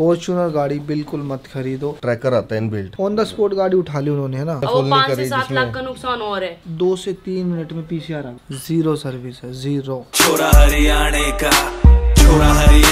Fortuner गाड़ी बिल्कुल मत खरीदो। ट्रैकर आता है इनबिल्ट ऑन द स्पॉट गाड़ी उठा ली उन्होंने है ना? पाँच से सात लाख का नुकसान और है। दो से तीन मिनट में पीसीआर आ। ज़ीरो सर्विस है ज़ीरो छोरा हरियाणा का छोरा हरियाणे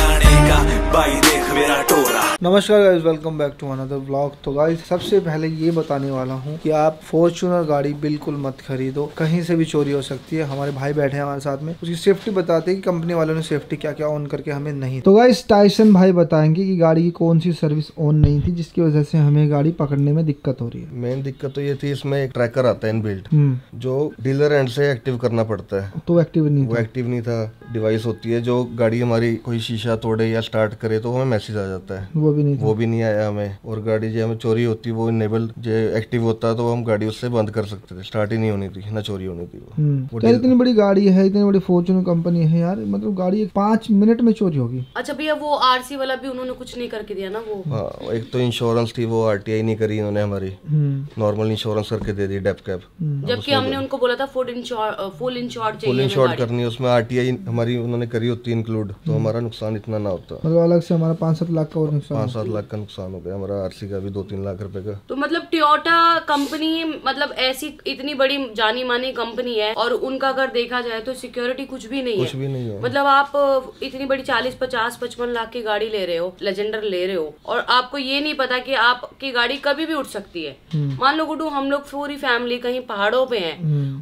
नमस्कार guys welcome back to another blog तो गाइस सबसे पहले ये बताने वाला हूँ कि आप फॉर्चूनर गाड़ी बिल्कुल मत खरीदो। कहीं से भी चोरी हो सकती है। हमारे भाई बैठे हैं हमारे साथ में। उसकी सेफ्टी बताते हैं कि कंपनी वालों ने सेफ्टी क्या क्या ऑन करके हमें नहीं तो गाइस टाइसन भाई बताएँगे कि गाड़ी की कौन सी सर्विस ऑन नहीं थी जिसकी वजह से हमें गाड़ी पकड़ने में दिक्कत हो रही है। मेन दिक्कत तो ये थी इसमें एक ट्रैकर आता है इनबिल्ट हम्म। जो डीलर एंड से एक्टिव करना पड़ता है। तो एक्टिव नहीं वो एक्टिव नहीं था। डिवाइस होती है जो गाड़ी हमारी कोई शीशा तोड़े या स्टार्ट करे तो हमें मैसेज आ जाता है। वो भी नहीं था। वो भी नहीं आया हमें। और गाड़ी जो हमें चोरी होती वो इनेबल जो एक्टिव होता तो हम गाड़ी उससे बंद कर सकते थे। स्टार्ट ही नहीं होनी थी ना चोरी होनी थी वो। हम्म। यार इतनी बड़ी गाड़ी है इतनी बड़ी फॉर्चूनर कंपनी है यार। मतलब गाड़ी एक पाँच मिनट में चोरी होगी। अच्छा भैया वो आरसी वाला भी उन्होंने कुछ नहीं करके दिया ना वो? हाँ एक तो इंश्योरेंस थी वो आरटीआई नहीं करी इन्होंने हमारी। हम्म। नॉर्मल इंश्योरेंस करके दे दी डेप कैब जबकि हमने उनको बोला था full insure full insure full गाड़ी। करनी है उसमें। आरटीआई हमारी उन्होंने करी होती इंक्लूड तो हमारा नुकसान इतना ना होता। मतलब अलग से हमारा पाँच सात लाख का और नुकसान पाँच सात लाख का नुकसान हो गया हमारा आरसी का भी दो तीन लाख रुपए का। तो मतलब टोयोटा कंपनी मतलब ऐसी इतनी बड़ी जानी मानी कंपनी है और उनका अगर देखा जाए तो सिक्योरिटी कुछ भी नहीं कुछ है। भी नहीं है। मतलब आप इतनी बड़ी चालीस पचास पचपन लाख की गाड़ी ले रहे हो लेजेंडर ले रहे हो और आपको ये नहीं पता की आपकी गाड़ी कभी भी उठ सकती है। मान लो गुड्डू हम लोग पूरी फैमिली कहीं पहाड़ों पे है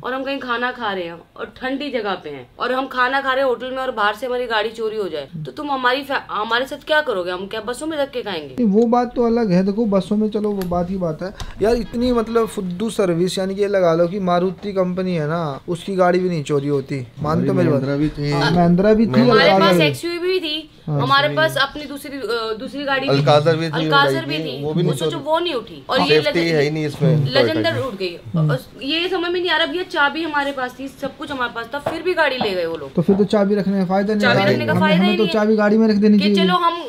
और हम कहीं खाना खा रहे हैं और ठंडी जगह पे हैं और हम खाना खा रहे हैं होटल में और बाहर से हमारी गाड़ी चोरी हो जाए तो तुम हमारी हमारे साथ क्या करोगे? हम क्या बसों में धक्के खाएँगे नहीं, वो बात तो अलग है। देखो बसों में चलो वो बात ही बात है। यार इतनी मतलब फुद्दू सर्विस यानी कि ये लगा लो कि मारुति कंपनी है ना उसकी गाड़ी भी नहीं चोरी होती। मान तो मेरी बात महिंद्रा भी थी। हाँ, महिंद्रा भी थी हमारे पास एक्सयूवी भी थी। हमारे पास अपनी दूसरी दूसरी गाड़ी। अल्काजर भी थी अल्काजर भी थी। वो भी नहीं वो सोचो वो नहीं उठी। और ये है ही नहीं इसमें। लेजेंडर उठ गई। और ये समझ में नहीं आ रहा भैया चाबी हमारे पास थी सब कुछ हमारे पास था फिर भी गाड़ी ले गए वो लोग। तो फिर तो चाबी रखने का फ़ायदा नहीं चाबी रखने का फ़ायदा ही तो नहीं है। चाबी गाड़ी में रख देनी कि चाहिए। चलो हम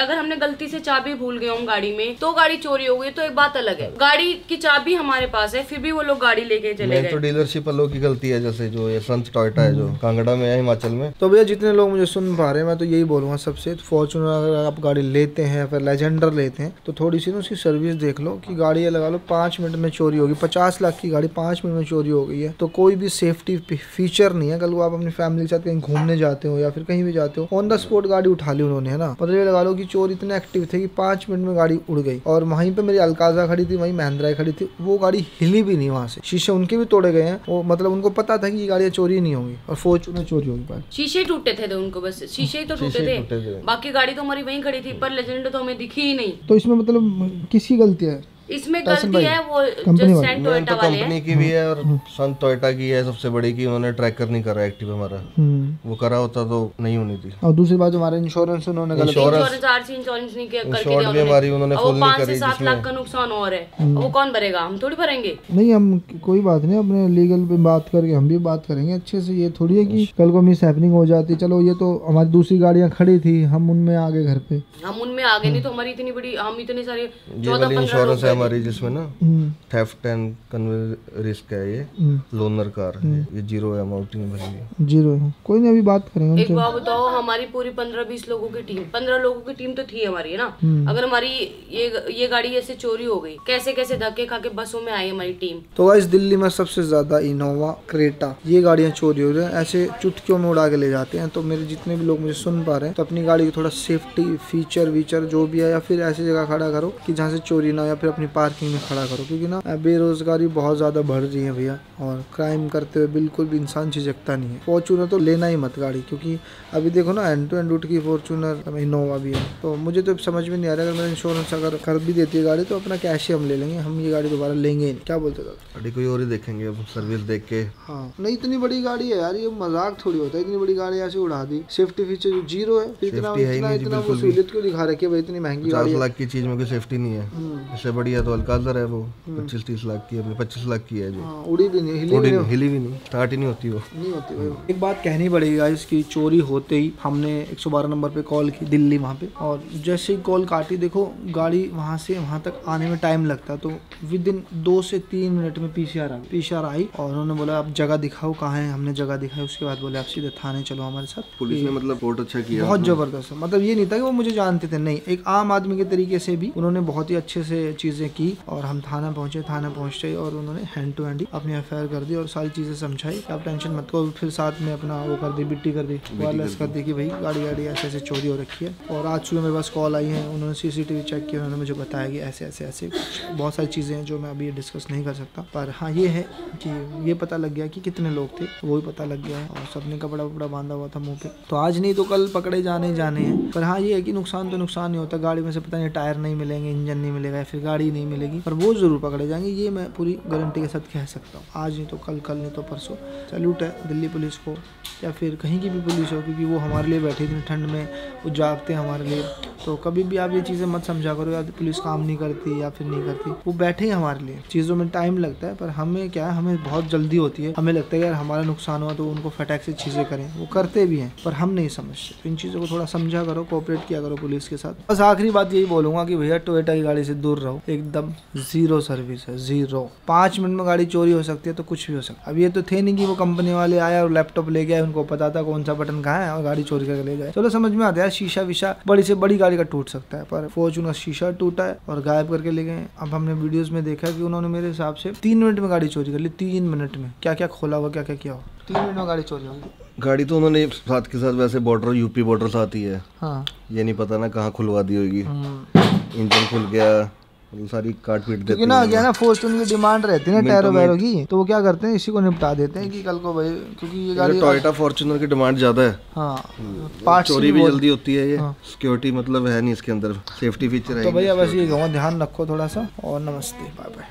अगर हमने गलती से चाबी भूल गए हम गाड़ी में तो गाड़ी चोरी हो गई तो एक बात अलग है। गाड़ी की चाबी हमारे पास है फिर भी वो लोग गाड़ी लेके चले मेन तो डीलरशिप वालों की गलती है जैसे जो ये संत टोयोटा है जो कांगड़ा में है हिमाचल में। तो भैया जितने लोग मुझे सुन पा रहे हैं मैं तो यही बोलूँगा सबसे फॉर्चूनर अगर आप गाड़ी लेते हैं या फिर लेजेंडर लेते हैं तो थोड़ी सी ना उसकी सर्विस देख लो कि गाड़ी ये लगा लो पाँच मिनट में चोरी होगी पचास लाख की गाड़ी पाँच मिनट में चोरी हो गई है। तो कोई भी सेफ्टी फीचर नहीं है। कल वो आप अपनी फैमिली के साथ कहीं घूमने जाते हो या फिर कहीं भी जाते हो ऑन द स्पॉट गाड़ी उठा ली उन्होंने है ना? मतलब ये लगा लो कि चोर इतने एक्टिव थे कि पाँच मिनट में गाड़ी उड़ गई। और वहीं पर मेरी अलकाजा खड़ी थी वहीं महिंद्रा खड़ी थी वो गाड़ी हिली भी नहीं वहाँ से। शीशे उनके भी तोड़े गए हैं। वो मतलब उनको पता था कि ये गाड़ियाँ चोरी नहीं होंगी और फॉर्चूनर चोरी होगी। शीशे टूटे थे, उनको बस। शीशे ही तो ही टूटे थे। बाकी गाड़ी तो हमारी वहीं खड़ी थी पर लेजेंड तो हमें दिखी ही नहीं। तो इसमें मतलब किसकी गलती है? इसमें गलती है वो कंपनी जो वाले। सेंट टोयोटा तो वाले हैं। कंपनी की भी है और संत टोयोटा की है सबसे बड़ी की उन्होंने ट्रैकर नहीं करा एक्टिव हमारा। हम्म। वो करा होता तो नहीं होनी थी। और दूसरी बात जो हमारा इंश्योरेंस उन्होंने गलत इंश्योरेंस आरसी इंश्योरेंस नहीं किया- करके भी हमारी उन्होंने full नहीं करी सात लाख का नुकसान और है। वो कौन भरेगा? हम थोड़ी भरेंगे। नहीं हम कोई बात नहीं अपने लीगल पे बात करके हम भी बात करेंगे अच्छे से। ये थोड़ी है कि कल को मिस हैपनिंग हो जाती। चलो ये तो हमारी दूसरी गाड़ियाँ खड़ी थी हम उनमें आ गए घर पे। हम उनमें आगे नहीं तो हमारी इतनी बड़ी हम इतने सारे चौदह पंद्रह हमारी जिसमें ना हम्म, थेफ्ट एंड कन्वे रिस्क है ये। हम्म, लोनर कार है ये। ज़ीरो अमाउंट नहीं भरी है ज़ीरो है। कोई नहीं अभी बात करेंगे एक बात बताओ हमारी पूरी पंद्रह बीस लोगों की टीम पंद्रह लोगों की टीम तो थी हमारी है ना? हम्म। अगर हमारी ये ये गाड़ी ऐसे चोरी हो गई कैसे कैसे धक्के खा के बसों में आई हमारी टीम तो गाइस दिल्ली में सबसे ज़्यादा इनोवा क्रेटा ये गाड़ियाँ चोरी हो रही हैं। ऐसे चुटकियों में उड़ा के ले जाते हैं। तो मेरे जितने भी लोग मुझे सुन पा रहे हैं तो अपनी गाड़ी की थोड़ा सेफ्टी फीचर वीचर जो भी है या फिर ऐसी जगह खड़ा करो कि जहाँ से चोरी ना हो या फिर अपनी पार्किंग में खड़ा करो क्योंकि ना बेरोजगारी बहुत ज़्यादा बढ़ रही है भैया और क्राइम करते हुए बिल्कुल भी इंसान झिझकता नहीं है। फॉर्चूनर तो लेना ही मत गाड़ी क्योंकि अभी देखो ना एंड टू एंड रूट की फॉर्चूनर इनोवा भी है। तो मुझे तो समझ में नहीं आ रहा अगर मेरा इंश्योरेंस अगर कर भी देती है गाड़ी तो अपना कैश ही हम ले लेंगे हम ये गाड़ी दोबारा लेंगे नहीं। क्या बोलते गाड़ी कोई और ही देखेंगे अब सर्विस देख के। हाँ। नहीं इतनी बड़ी गाड़ी है यार ये मज़ाक थोड़ी होता है इतनी बड़ी गाड़ी ऐसे उड़ा दी। सेफ्टी फीचर जो ज़ीरो है इतना इतना क्यों दिखा रखी है भाई इतनी महँगी गाड़ी लाख की चीज़ में कोई सेफ्टी नहीं है। इससे बड़ी है तो अल्काजर है वो। पच्चीस तीस लाख की है पच्चीस लाख की है जो। हाँ, उड़ी भी नहीं हिली भी नहीं हिली भी नहीं स्टार्ट ही नहीं होती वो। नहीं होती भाई एक बात कहनी पड़ेगी गाइस कि चोरी होते ही हमने 112 नंबर पे कॉल की दिल्ली वहाँ पे। और जैसे ही कॉल काटी देखो गाड़ी वहाँ से वहाँ तक आने में टाइम लगता तो विद इन दो से तीन मिनट में पीसीआर आ पीसीआर आई और उन्होंने बोला आप जगह दिखाओ कहाँ है? हमने जगह दिखाई उसके बाद बोले आप सीधे थाने चलो हमारे साथ। पुलिस ने मतलब बहुत अच्छा किया। बहुत ज़बरदस्त है। मतलब ये नहीं था कि वो मुझे जानते थे नहीं। एक आम आदमी के तरीके से भी उन्होंने बहुत ही अच्छे से चीज़ें की और हम थाना पहुँचे थाना पहुँचते और उन्होंने हैंड टू हैंड अपनी एफ़ कर दी और सारी चीज़ें समझाई। आप टेंशन मत करो फिर साथ में अपना वो कर दी बिट्टी कर दी वायरलेस कर दी। कि भाई गाड़ी गाड़ी ऐसे ऐसे चोरी हो रखी है। और आज सुबह मेरे पास कॉल आई है उन्होंने सीसीटीवी चेक किया उन्होंने मुझे बताया कि ऐसे ऐसे ऐसे बहुत सारी चीज़ें हैं जो मैं अभी डिस्कस नहीं कर सकता। पर हाँ ये है कि ये पता लग गया कि कितने लोग थे वो भी पता लग गया है और सबने कपड़ा वपड़ा बांधा हुआ था मुँह पे। तो आज नहीं तो कल पकड़े जाने जाने हैं। पर हाँ ये है कि नुकसान तो नुकसान नहीं होता गाड़ी में से पता नहीं टायर नहीं मिलेंगे इंजन नहीं मिलेगा या फिर गाड़ी नहीं मिलेगी। पर वो ज़रूर पकड़े जाएँगे, ये मैं पूरी गारंटी के साथ कह सकता हूँ। आज नहीं तो कल कल नहीं तो परसों। सैल्यूट है दिल्ली पुलिस को, या फिर कहीं की भी पुलिस हो, क्योंकि वो हमारे लिए बैठी थी, ठंड में वो जागते हैं हमारे लिए। तो कभी भी आप ये चीज़ें मत समझा करो, या पुलिस काम नहीं करती, या फिर नहीं करती। वो बैठे ही हमारे लिए। चीज़ों में टाइम लगता है, पर हमें क्या है, हमें बहुत जल्दी होती है। हमें लगता है यार हमारा नुकसान हुआ तो उनको फटाक से चीज़ें करें। वो करते भी हैं, पर हम नहीं समझते। तो इन चीज़ों को थोड़ा समझा करो कोऑपरेट किया करो पुलिस के साथ। बस आखिरी बात यही बोलूँगा कि भैया टोयोटा की गाड़ी से दूर रहो। एकदम ज़ीरो सर्विस है ज़ीरो। पाँच मिनट में गाड़ी चोरी हो सकती है तो कुछ भी हो सकता है। अब ये तो थे नहीं कि वो कंपनी वाले आए और लैपटॉप ले गए उनको पता था कौन सा बटन कहाँ है और गाड़ी चोरी करके ले गए। चलो समझ में आता है शीशा विशा बड़ी से बड़ी गाड़ी का टूट सकता है पर फॉर्चूनर शीशा टूटा है और गायब करके ले गए। अब हमने वीडियोस में देखा कि उन्होंने मेरे हिसाब से तीन मिनट में गाड़ी चोरी कर ली तीन मिनट में। क्या क्या खोला हुआ क्या क्या किया हुआ? तीन मिनट में गाड़ी चोरी होगी गाड़ी तो उन्होंने साथ के साथ वैसे बॉर्डर यूपी बॉर्डर से आती है। हाँ। ये नहीं पता ना कहाँ खुलवा दी होगी। हम्म। इंजन खुल गया सारी काट पीट देते हैं ना क्या ना उनकी डिमांड रहती है ना टैरो वैरो की तो वो क्या करते हैं इसी को निपटा देते हैं कि कल को भाई क्योंकि ये गाड़ी टोयोटा फॉर्च्यूनर की डिमांड ज़्यादा है। हाँ पार्ट चोरी भी जल्दी होती है ये। हाँ। सिक्योरिटी मतलब है नहीं इसके अंदर। सेफ्टी फीचर है तो भैया बस ये ध्यान रखो थोड़ा सा और नमस्ते बाय बाय